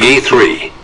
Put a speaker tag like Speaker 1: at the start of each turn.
Speaker 1: Peggy three.